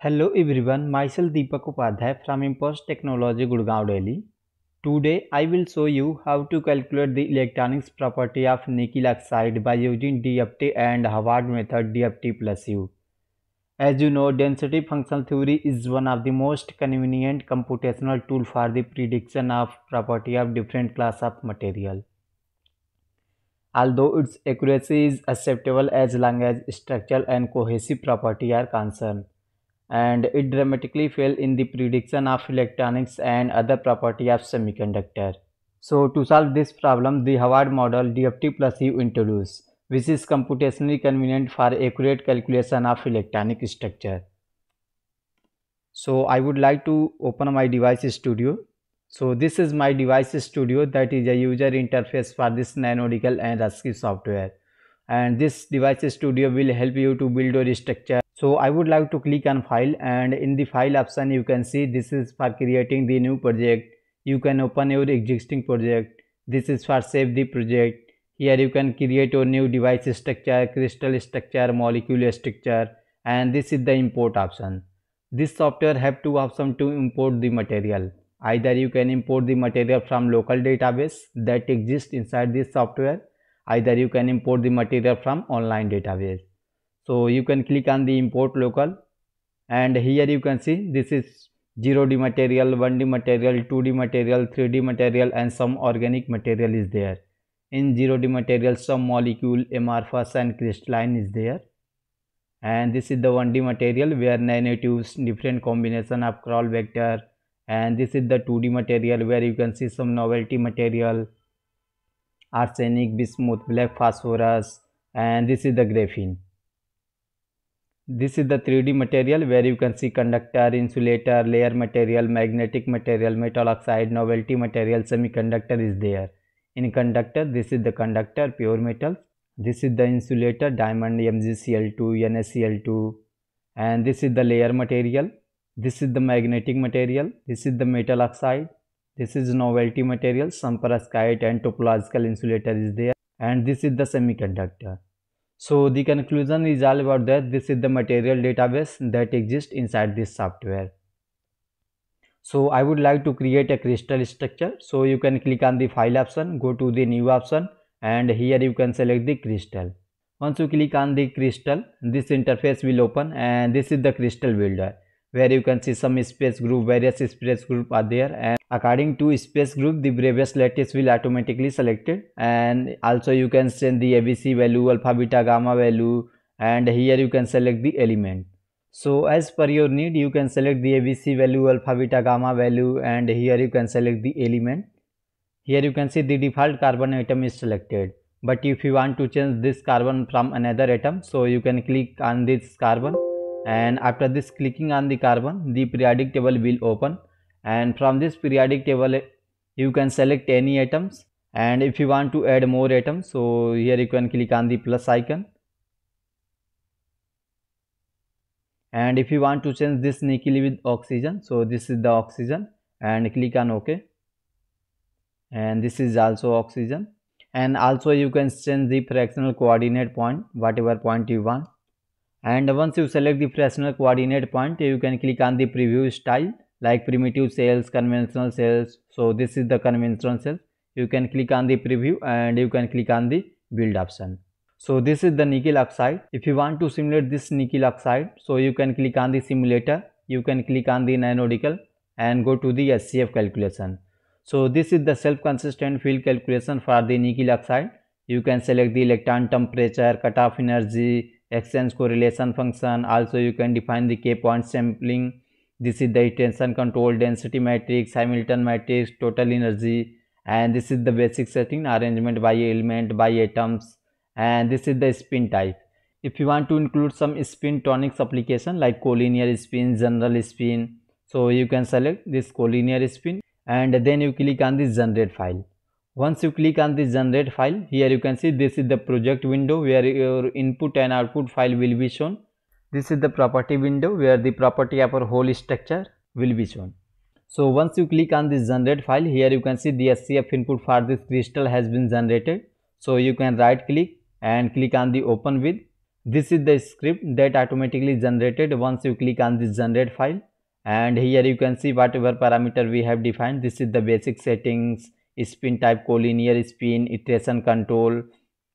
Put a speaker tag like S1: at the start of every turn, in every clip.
S1: Hello everyone myself Deepak Upadhyay from impost technology Gurgaon Delhi today I will show you how to calculate the electronics property of nickel oxide by using T and हवाड method D F T plus U as you know density functional theory is one of the most convenient computational tool for the prediction of property of different class of material although it's accuracy is acceptable as long as structural and cohesive property are concern and it dramatically fell in the prediction of electronics and other property of semiconductor. So to solve this problem, the Hubbard model DFT plus U introduced, which is computationally convenient for accurate calculation of electronic structure. So I would like to open my device studio. So this is my device studio that is a user interface for this NanoDCAL and ASCII software. And this device studio will help you to build your structure so I would like to click on file and in the file option you can see this is for creating the new project. You can open your existing project. This is for save the project. Here you can create your new device structure crystal structure molecule structure and this is the import option. This software have two options to import the material. Either you can import the material from local database that exists inside this software either you can import the material from online database so you can click on the import local and here you can see this is 0d material 1d material 2d material 3d material and some organic material is there. In 0d material some molecule amorphous and crystalline is there. And this is the 1d material where nanotubes different combination of chiral vector. And this is the 2d material where you can see some novelty material arsenic bismuth black phosphorus and this is the graphene this is the 3D material where you can see conductor, insulator, layer material, magnetic material, metal oxide, novelty material, semiconductor is there. In conductor, this is the conductor, pure metal. This is the insulator, diamond MgCl2, NaCl2 and this is the layer material. This is the magnetic material. This is the metal oxide. This is novelty material, some perovskite and topological insulator is there and this is the semiconductor. So the conclusion is all about that this is the material database that exists inside this software. So I would like to create a crystal structure. So you can click on the file option, go to the new option and here you can select the crystal. Once you click on the crystal, this interface will open and this is the crystal builder where you can see some space group, various space group are there and according to space group the Bravais lattice will automatically selected and also you can send the ABC value, alpha, beta, gamma value and here you can select the element. So as per your need you can select the ABC value, alpha, beta, gamma value and here you can select the element. Here you can see the default carbon atom is selected but if you want to change this carbon from another atom so you can click on this carbon and after this clicking on the carbon the periodic table will open. And from this periodic table you can select any atoms. And if you want to add more atoms so here you can click on the plus icon. And if you want to change this nickel with oxygen so this is the oxygen. And click on ok. And this is also oxygen. And also you can change the fractional coordinate point whatever point you want and once you select the fractional coordinate point you can click on the preview style like primitive cells conventional cells. So this is the conventional cells. You can click on the preview and you can click on the build option. So this is the nickel oxide. If you want to simulate this nickel oxide so you can click on the simulator. You can click on the NanoDCAL and go to the SCF calculation. So this is the self-consistent field calculation for the nickel oxide. You can select the electron temperature cutoff energy exchange correlation function. Also you can define the k point sampling. This is the iteration control density matrix hamilton matrix total energy. And this is the basic setting arrangement by element by atoms. And this is the spin type. If you want to include some spintronics application like collinear spin general spin. So you can select this collinear spin. And then you click on this generate file once you click on the generate file here you can see this is the project window where your input and output file will be shown. This is the property window where the property of our whole structure will be shown. So once you click on this generate file here you can see the scf input for this crystal has been generated. So you can right click and click on the open with. This is the script that automatically generated once you click on this generate file. And here you can see whatever parameter we have defined. This is the basic settings spin type collinear spin iteration control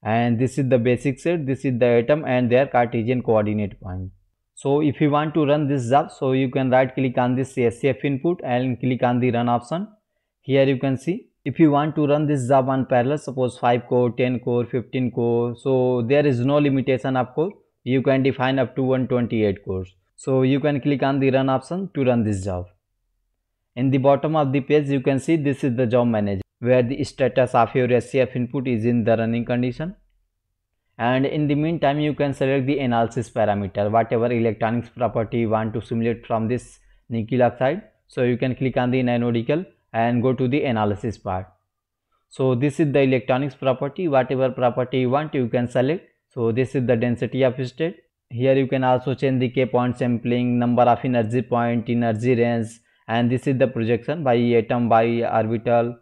S1: and this is the basic set this is the atom and their cartesian coordinate point. So if you want to run this job so you can right click on this scf input and click on the run option. Here you can see if you want to run this job on parallel suppose 5 core 10 core 15 core so there is no limitation of core you can define up to 128 cores. So you can click on the run option to run this job. In the bottom of the page you can see this is the job manager where the status of your scf input is in the running condition. And in the meantime you can select the analysis parameter whatever electronics property you want to simulate from this nickel oxide. So you can click on the NanoDCAL and go to the analysis part. So this is the electronics property whatever property you want you can select. So this is the density of state. Here you can also change the k point sampling number of energy point energy range and this is the projection by atom by orbital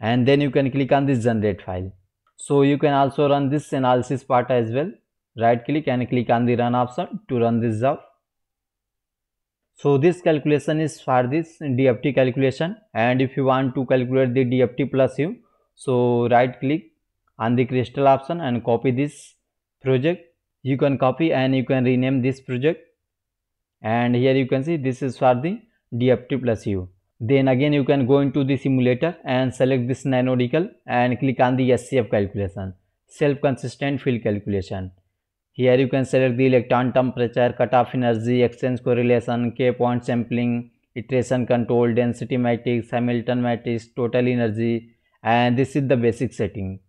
S1: and then you can click on this generate file. So you can also run this analysis part as well. Right click and click on the run option to run this job. So this calculation is for this DFT calculation. And if you want to calculate the DFT plus U, so right click on the crystal option and copy this project. You can copy and you can rename this project. And here you can see this is for the DFT plus U. Then again you can go into the simulator and select this NanoDCAL and click on the SCF calculation, self-consistent field calculation here you can select the electron temperature, cutoff energy, exchange correlation, K point sampling, iteration control, density matrix, Hamilton matrix, total energy and this is the basic setting.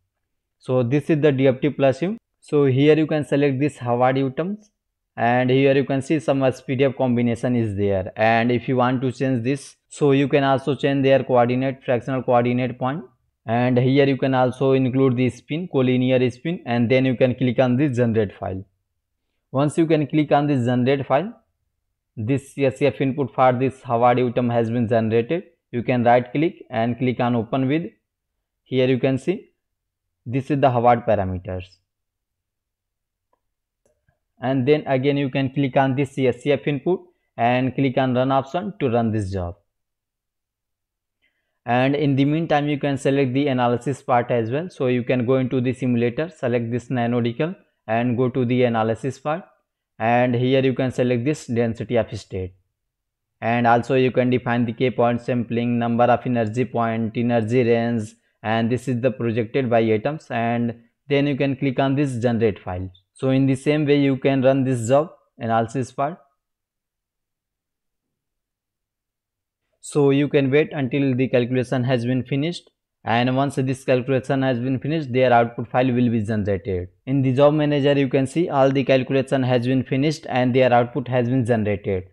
S1: So this is the DFT plus U. So here you can select this Hubbard U terms and here you can see some SPDF combination is there and if you want to change this so you can also change their coordinate fractional coordinate point. And here you can also include the spin collinear spin and then you can click on this generate file. Once you can click on this generate file this scf input for this Hubbard item has been generated. You can right click and click on open with. Here you can see this is the Hubbard parameters. And then again you can click on this scf input and click on run option to run this job and in the meantime you can select the analysis part as well. So you can go into the simulator select this NanoDCAL and go to the analysis part. And here you can select this density of state. And also you can define the k point sampling number of energy point energy range and this is the projected by atoms. And then you can click on this generate file. So in the same way you can run this job analysis part so you can wait until the calculation has been finished. And once this calculation has been finished their output file will be generated. In the job manager you can see all the calculation has been finished and their output has been generated.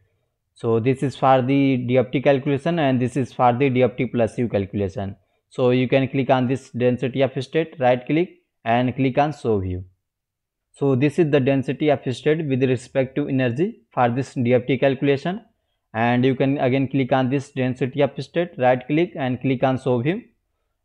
S1: So this is for the DFT calculation and this is for the DFT plus U calculation. So you can click on this density of state right click and click on show view. So this is the density of state with respect to energy for this DFT calculation and you can again click on this density of state right click and click on show view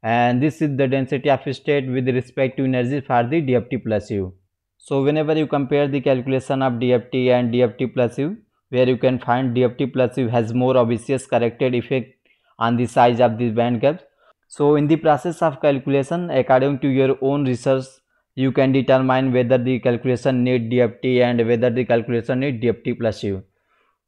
S1: and this is the density of state with respect to energy for the DFT plus U. So whenever you compare the calculation of DFT and DFT plus U where you can find DFT plus U has more obvious corrected effect on the size of the band gaps. So in the process of calculation according to your own research you can determine whether the calculation need DFT and whether the calculation need DFT plus U.